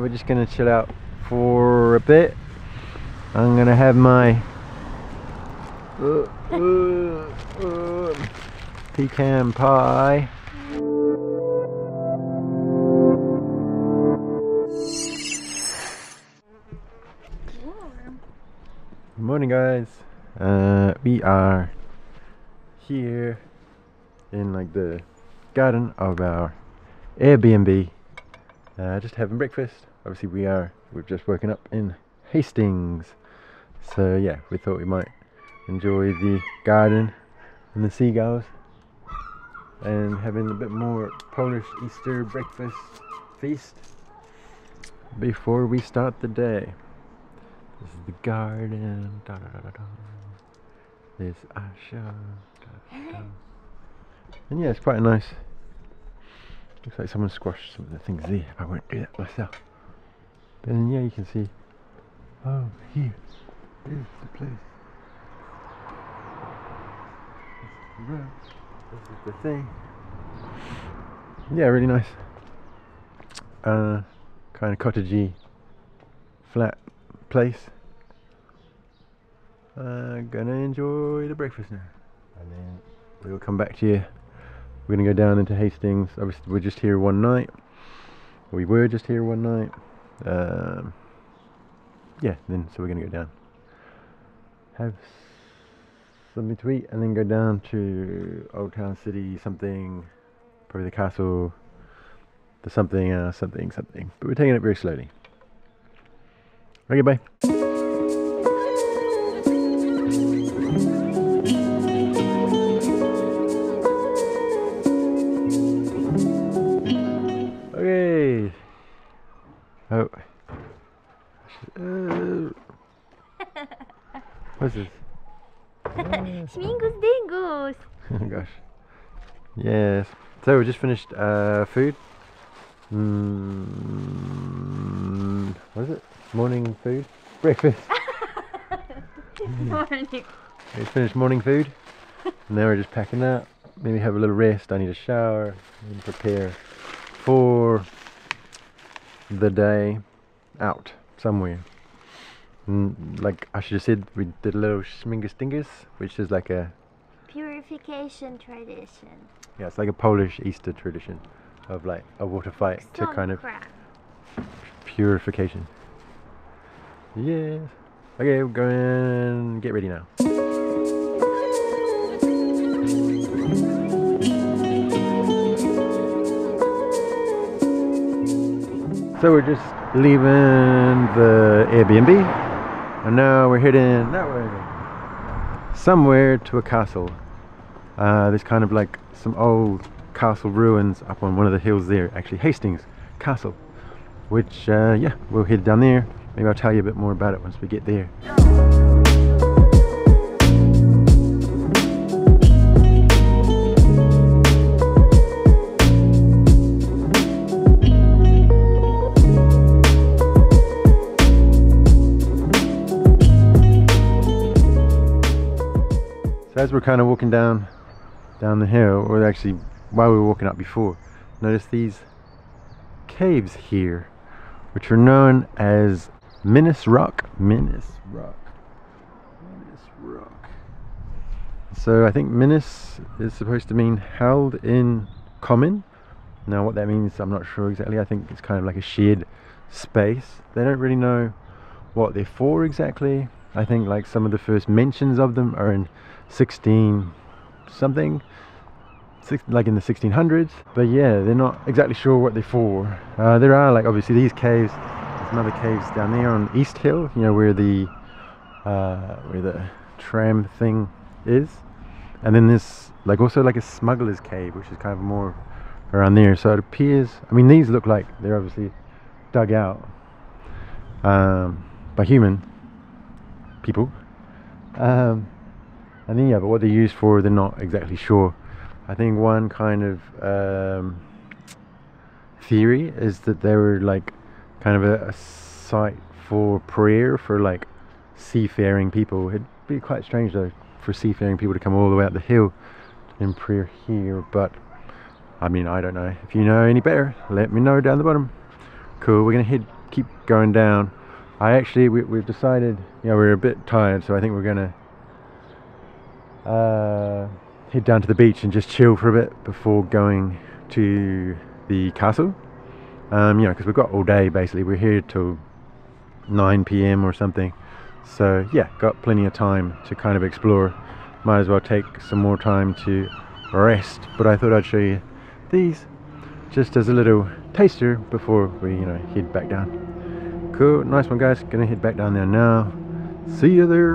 we're just gonna chill out for a bit. I'm gonna have my uh, uh, uh, pecan pie. Good morning, guys. Uh, we are here in like the garden of our Airbnb, uh, just having breakfast. Obviously, we are we've just woken up in Hastings, so yeah, we thought we might enjoy the garden and the seagulls and having a bit more Polish Easter breakfast feast before we start the day. This is the garden. Da, da, da, da. There's Asha. And yeah, it's quite nice. Looks like someone squashed some of the things there. I won't do that myself. But then yeah, you can see. Oh, here is the place. This is the road. This is the thing. Yeah, really nice. Uh, kind of cottagey, flat place. Uh, gonna enjoy the breakfast now, and then we'll come back to you. We're gonna go down into Hastings. Obviously, we're just here one night. We were just here one night. Um, yeah, then so we're gonna go down, have something to eat, and then go down to Old Town City, something, probably the castle, the something, uh, something, something. But we're taking it very slowly. Okay, bye. Oh. Uh, what's this? Schmingus dingus. oh gosh. Yes. So we just finished uh, food. Mm, what is it? Morning food? Breakfast. Morning. We just finished morning food. And now we're just packing up. Maybe have a little rest. I need a shower and prepare for the day out somewhere. Mm, like I should have said, we did a little schmingus dingus, which is like a Purification tradition. yeah, it's like a Polish Easter tradition of like a water fight to kind of Stonecraft. purification. Yes. Okay, we're going get ready now. So we're just leaving the Airbnb and now we're heading that way. Somewhere to a castle. Uh, there's kind of like some old castle ruins up on one of the hills there. Actually, Hastings Castle which uh, yeah we'll head down there maybe I'll tell you a bit more about it once we get there so as we're kind of walking down down the hill or actually while we were walking up before notice these caves here, which are known as Minnis Rock. Minnis Rock. Minnis Rock. So I think Minnis is supposed to mean held in common. Now what that means, I'm not sure exactly. I think it's kind of like a shared space. They don't really know what they're for exactly. I think like some of the first mentions of them are in 16 something six, like in the 1600s but yeah they're not exactly sure what they're for. Uh, there are like obviously these caves there's some other caves down there on east hill you know where the uh, where the tram thing is. And then this like also like a smuggler's cave which is kind of more around there. So it appears i mean these look like they're obviously dug out um, by human people um, and then yeah but what they're used for they're not exactly sure I think one kind of um, theory is that they were like kind of a, a site for prayer for like seafaring people. It'd be quite strange though for seafaring people to come all the way up the hill in prayer here, but I mean, I don't know. If you know any better, let me know down the bottom. Cool, we're gonna head keep going down. I actually we, we've decided, yeah, we're a bit tired, so I think we're gonna uh, head down to the beach and just chill for a bit before going to the castle. Um, you know, because we've got all day basically. We're here till 9 p.m. or something. So yeah, got plenty of time to kind of explore. Might as well take some more time to rest. But I thought I'd show you these just as a little taster before we, you know, head back down. Cool, nice one guys. Gonna head back down there now. See you there.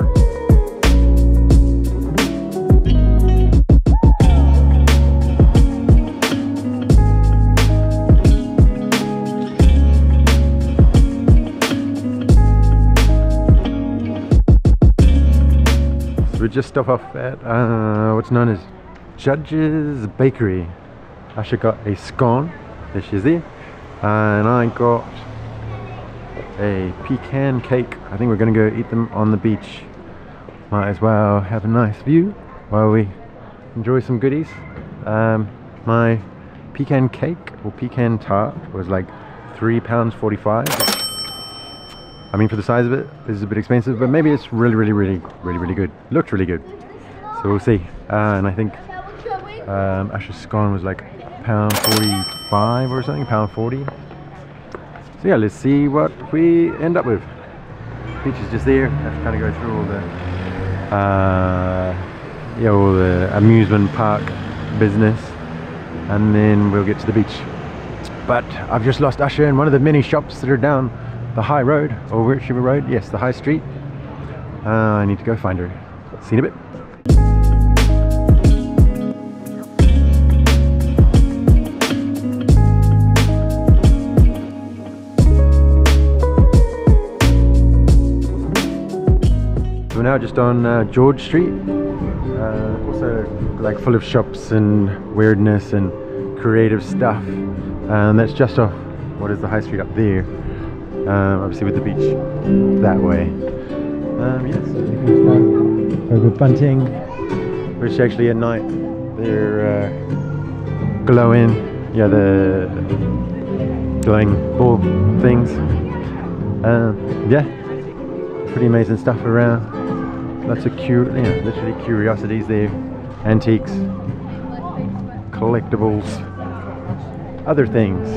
We just stopped off at uh, what's known as Judge's Bakery. Asha got a scone, there she is there, and I got a pecan cake. I think we're gonna go eat them on the beach. Might as well have a nice view while we enjoy some goodies. Um, my pecan cake or pecan tart was like three pounds forty-five. I mean, for the size of it, this is a bit expensive, but maybe it's really, really, really, really, really good. Looked really good. So we'll see. Uh, and I think um, Asha's scone was like pound 45 or something, pound 40. So yeah, let's see what we end up with. Beach is just there. Have to kind of go through all the, uh, yeah, all the amusement park business, and then we'll get to the beach. But I've just lost Usher in one of the many shops that are down the high road, or Wirkshiba Road. Yes, the high street. Uh, I need to go find her. See you in a bit. Now just on uh, George Street. Uh, also, like full of shops and weirdness and creative stuff. And that's just off what is the high street up there. Um, obviously, with the beach that way. Um, yes, you can over bunting, which actually at night they're uh, glowing. Yeah, the glowing ball things. Um, yeah, pretty amazing stuff around. Lots of cute, yeah, literally curiosities there, antiques, collectibles, other things.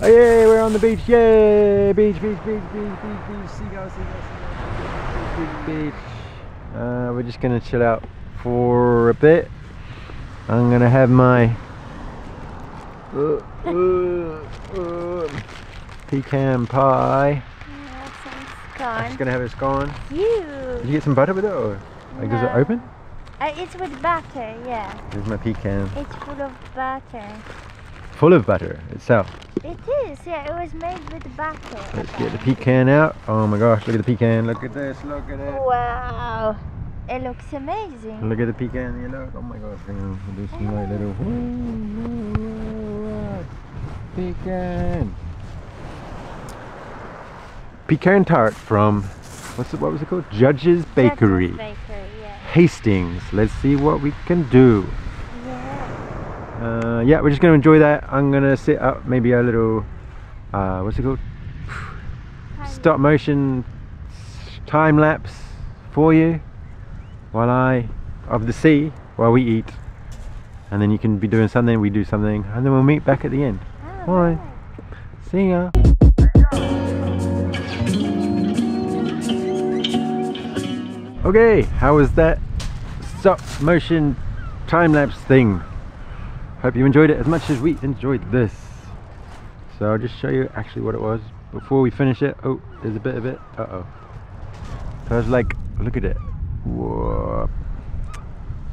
Oh, yay, we're on the beach, yay! Beach, beach, beach, beach, beach, beach, seagulls, seagulls, beach, beach, beach. Uh, we're just gonna chill out for a bit. I'm gonna have my uh, uh, uh, pecan pie. Yeah, I'm just gonna have it scone. Did You. get some butter with it, or like, does it open? Uh, it's with butter, yeah. Here's my pecan, It's full of butter. full of butter itself. It is, yeah. It was made with butter. Let's get the pecan out. Oh my gosh, look at the pecan. Look at this. Look at it. Wow. It looks amazing. Look at the pecan, you know. Oh my gosh, hang on. We'll do some like little pecan. Pecan tart from what's it? What was it called? Judge's Bakery, Judge's Bakery, yeah. Hastings. Let's see what we can do. Yeah. Uh, yeah, we're just gonna enjoy that. I'm gonna set up maybe a little, uh, what's it called? Stop motion time lapse for you while I of the sea while we eat, and then you can be doing something, we do something, and then we'll meet back at the end. Oh, nice. See ya. Okay, how was that stop motion time lapse thing? Hope you enjoyed it as much as we enjoyed this. So I'll just show you actually what it was before we finish it. Oh, there's a bit of it. Uh oh. So I was like, look at it. Whoa.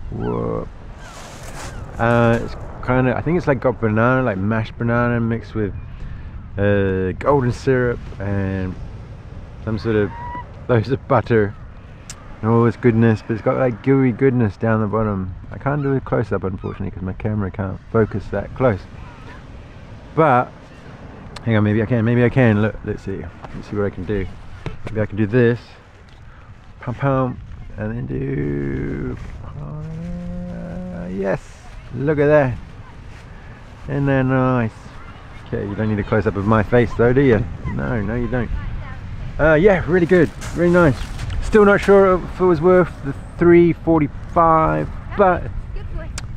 Whoa. Uh, it's kind of, I think it's like got banana, like mashed banana mixed with uh, golden syrup and some sort of loads of butter and all this goodness, but it's got like gooey goodness down the bottom. I can't do a close up unfortunately because my camera can't focus that close. But Hang on, maybe I can, maybe I can. Look, let's see. Let's see what I can do. Maybe I can do this. Pum pum. And then do. Uh, yes! Look at that. Isn't that nice? Okay, you don't need a close up of my face though, do you? No, no, you don't. Uh, yeah, really good. Really nice. Still not sure if it was worth the 345, but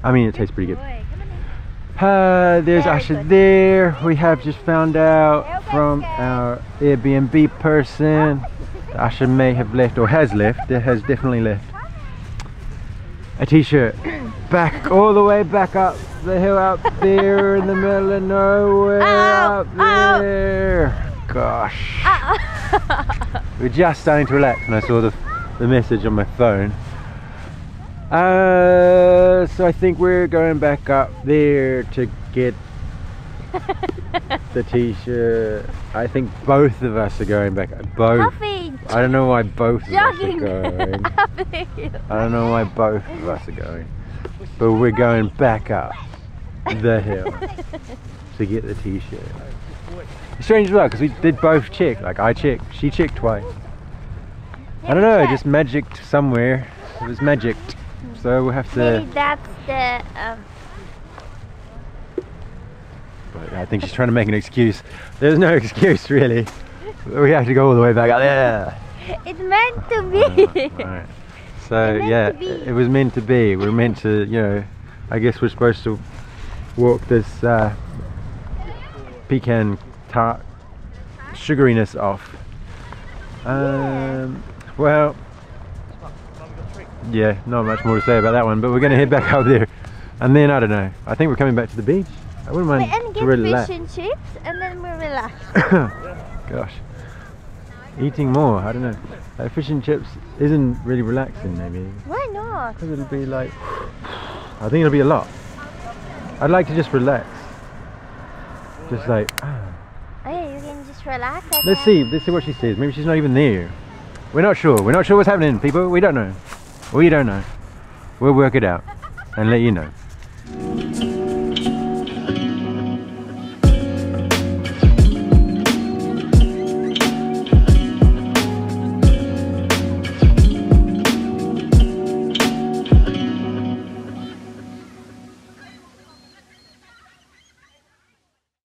I mean, it tastes pretty good. Boy, come on in. Uh, there's Asha there. We have just found out from our Airbnb person Asha may have left or has left. It has definitely left a t-shirt back all the way back up the hill out there in the middle of nowhere up there. Gosh. Ah. We're just starting to relax and I saw the, the message on my phone. Uh, so I think we're going back up there to get the t-shirt. I think both of us are going back. Both. I don't know why both of us are going. I don't know why both of us are going. But we're going back up the hill to get the t-shirt. Strange as well because we did both check. Like I checked, she checked twice. I don't know, just magicked somewhere. It was magicked. So we'll have to. Maybe that's the um, But I think she's trying to make an excuse. There's no excuse really. We have to go all the way back up there. It's meant to be. Right. So yeah, it was meant to be. We're meant to, you know. I guess we're supposed to walk this uh, pecan tart sugariness off. Um, well, yeah, not much more to say about that one. But we're going to head back up there, and then I don't know. I think we're coming back to the beach. I wouldn't mind to get relax. fish and chips, and then we relax. Gosh. Eating more, I don't know. Like fish and chips isn't really relaxing maybe. Why not? Because it'll be like, I think it'll be a lot. I'd like to just relax. Just like, ah. Hey, you can just relax. I let's see, let's see what she says. Maybe she's not even there. We're not sure. We're not sure what's happening, people. We don't know. We don't know. We'll work it out and let you know.